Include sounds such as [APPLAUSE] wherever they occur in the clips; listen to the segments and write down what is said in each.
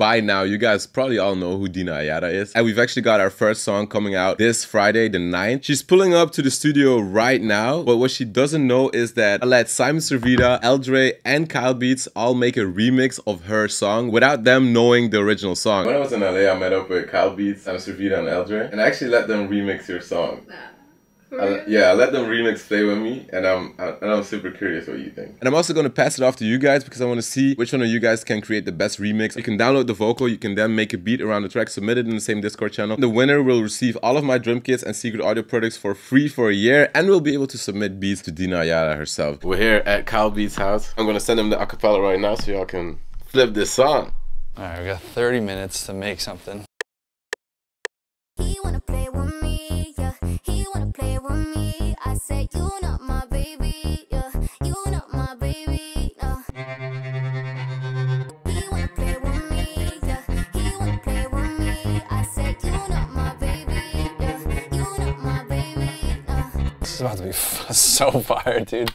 by now, you guys probably all know who Dina Ayada is. And we've actually got our first song coming out this Friday, the 9th. She's pulling up to the studio right now, but what she doesn't know is that I let Simon Servida, L. Dre, and Kyle Beats all make a remix of her song without them knowing the original song. When I was in LA, I met up with Kyle Beats, Simon Servida, and L. Dre, and I actually let them remix your song. I, yeah, I let them remix play with me, and I'm and I'm super curious what you think. And I'm also gonna pass it off to you guys because I want to see which one of you guys can create the best remix. You can download the vocal, you can then make a beat around the track, submit it in the same Discord channel. The winner will receive all of my drum kits and secret audio products for free for a year, and will be able to submit beats to Dina Ayada herself. We're here at Kyle Beats' house. I'm gonna send him the acapella right now so y'all can flip this song. All right, we got 30 minutes to make something. About [LAUGHS] so fire, dude.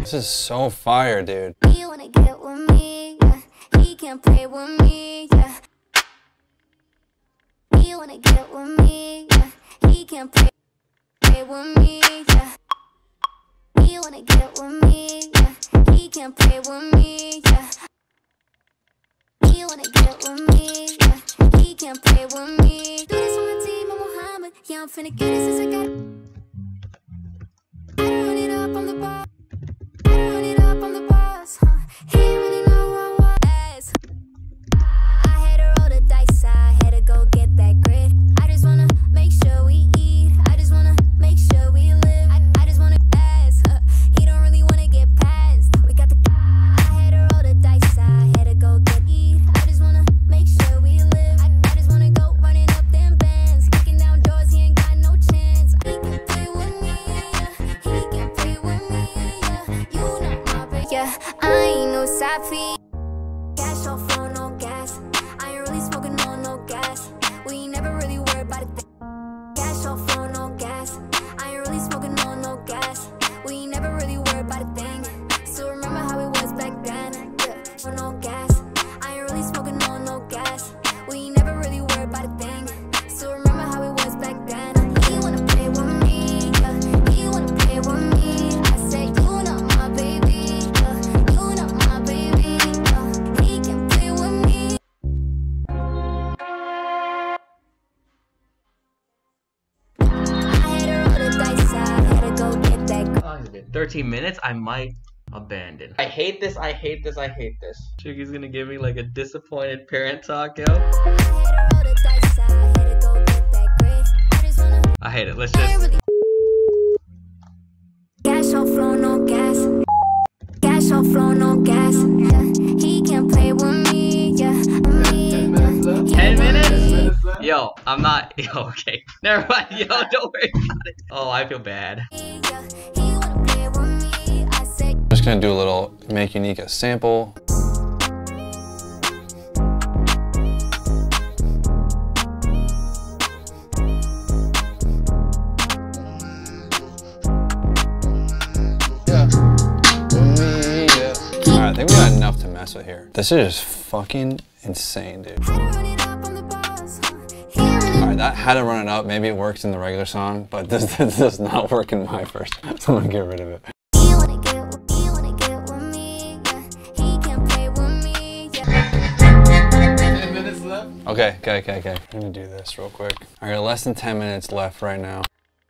This is so fire, dude. He wanna get with me, yeah. He can't play with me. Do this on my team, I'm Muhammad. Yeah, I'm finna get it since I got I run it up on the bar. I ain't no sappy. 13 minutes? I might abandon. I hate this, I hate this, I hate this. Chicky's gonna give me like a disappointed parent talk, yo. I hate it. Let's just. Gas on flow, no gas. Gas on flow, no gas. Yeah. He can play with me, yeah. Me, yeah. 10 minutes? Yo, I'm not. [LAUGHS] Yo, okay. Never mind. Yo, don't worry about it. Oh, I feel bad. Just gonna do a little make unique a sample. Yeah. Me, yeah. Alright, I think we got enough to mess with here. This is just fucking insane, dude. had to run it up on the boss. huh? He really Alright, that had to run it up. Maybe it works in the regular song, but this, [LAUGHS] this does not work in my verse. So [LAUGHS] I'm gonna get rid of it. Okay, okay, okay, okay. I'm gonna do this real quick. I got less than 10 minutes left right now.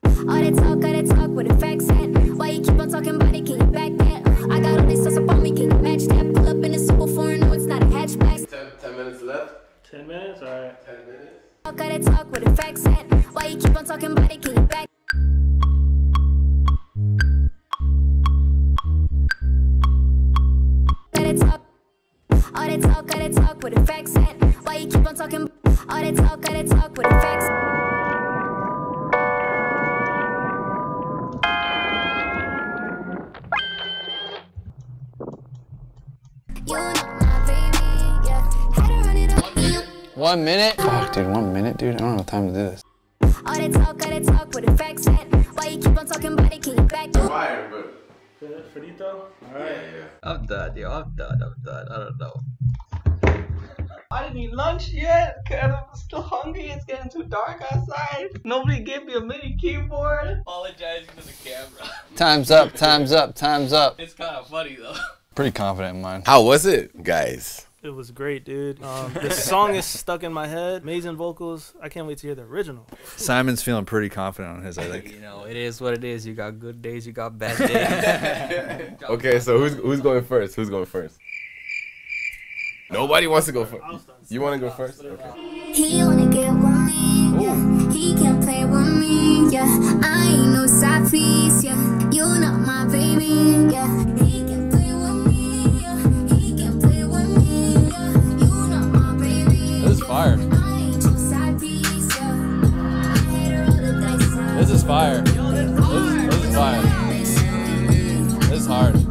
All that talk, all that talk, where the facts at? Why you keep on talking about it? Can you back that? I got all this sauce up on me, can you match that? Pull up in a super foreign, no, it's not a hatchback. 10, 10 minutes left? 10 minutes? Alright. 10 minutes? Talk, all that talk, all that talk, all that talk, where the facts at? Why you keep on talking? All that talk, all that talk, where the facts You know my baby, yeah. Had to run it up. One minute? Fuck, dude, one minute, dude? I don't have time to do this. All that talk, all that talk, where the facts at? Why you keep keep on talking about it, can you back up? Fire, but Finito? yeah, yeah. I'm done, yo. I'm done. I'm done. I don't know. I didn't eat lunch yet because I'm still hungry. It's getting too dark outside. Nobody gave me a mini keyboard. Apologizing to the camera. [LAUGHS] Time's up, time's up, time's up. It's kind of funny though. Pretty confident in mine. How was it, guys? It was great, dude. [LAUGHS] Um, the song is stuck in my head. Amazing vocals. I can't wait to hear the original. Simon's feeling pretty confident on his, I think. You know, it is what it is. You got good days, you got bad [LAUGHS] days. [LAUGHS] Okay, so who's who's going first? Who's going first? Nobody wants to go first. You want to go first? Okay. He wanna get with me, yeah. He can play with me, yeah. I ain't doors.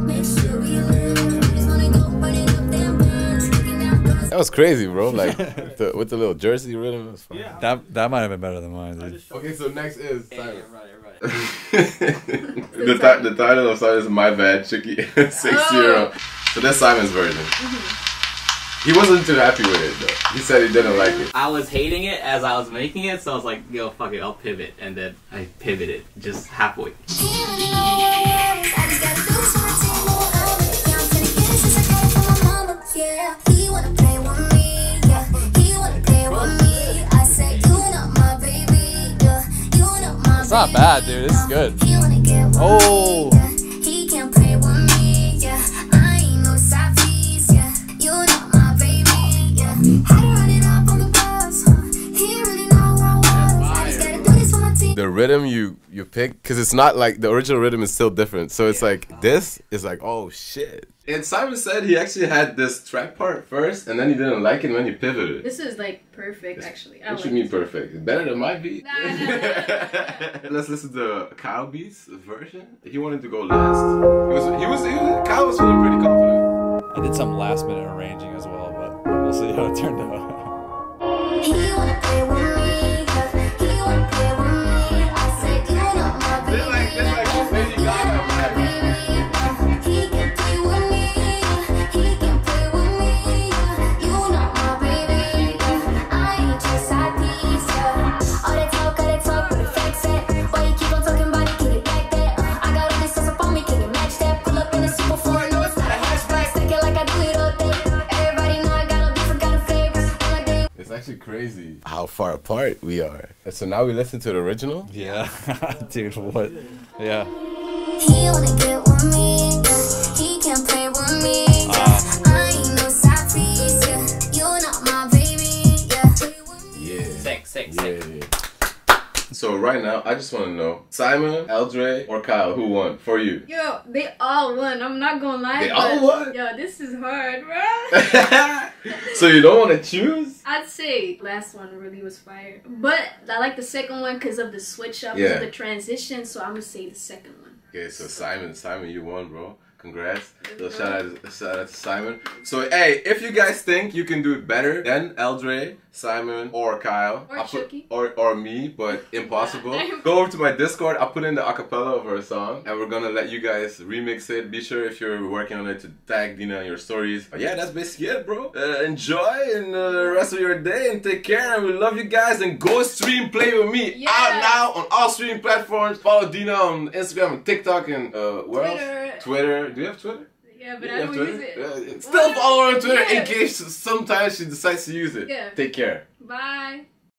That was crazy, bro. Like [LAUGHS] the, with the little Jersey rhythm, it was fun. That that might have been better than mine, dude. Okay, so next is Simon. right, right. [LAUGHS] [LAUGHS] the, ti- the title of Simon is My Bad Chicky Six oh. Zero. So that's Simon's version. Mm-hmm. He wasn't too happy with it though. He said he didn't like it. I was hating it as I was making it, so I was like, yo, fuck it, I'll pivot. And then I pivoted just halfway. Just gotta do this for my team. The rhythm you you pick, because it's not like the original rhythm is still different. So it's like this is like oh shit. And Simon said he actually had this track part first, and then he didn't like it, when he pivoted. This is like perfect, actually. I What like you mean it. perfect? Better than my beat. Nah, nah, nah, nah, [LAUGHS] Let's listen to Kyle Beats version. He wanted to go last. He was he was, he was Kyle was feeling pretty confident. I did some last minute arranging as well, but we'll see how it turned out. Crazy how far apart we are. And so now we listen to the original. Yeah, [LAUGHS] dude, what? Yeah. He wanna get with me, yeah. He can play with me, yeah. Uh. I ain't no side piece, yeah. You not my baby, yeah. Yeah. Six, six, Yeah. So right now, I just want to know Simon, L. Dre, or Kyle, who won for you? Yo, they all won. I'm not gonna lie. They all won? Yo, this is hard, bro. [LAUGHS] [LAUGHS] so you don't want to choose? I'd say last one really was fire, but I like the second one because of the switch up, Yeah. the transition. So I'm gonna say the second one. Okay, so Simon, Simon, you won, bro. Congrats. So shout out, shout out to Simon. So hey, if you guys think you can do it better than L. Dre, Simon, or Kyle, Or put- or or me, but [LAUGHS] impossible. Go over to my Discord. I'll put in the acapella of our song, and we're gonna let you guys remix it. Be sure if you're working on it to tag Dina in your stories. But yeah, that's basically it, bro. Uh, enjoy and uh, the rest of your day, and take care. And we love you guys. And go stream, play with me Yeah. out now on all streaming platforms. Follow Dina on Instagram and TikTok and uh, where Twitter. else? Twitter. Do you have Twitter? Yeah, but You I don't Twitter? use it. Uh, still follow her on Twitter in case sometimes she decides to use it. Yeah. Take care. Bye.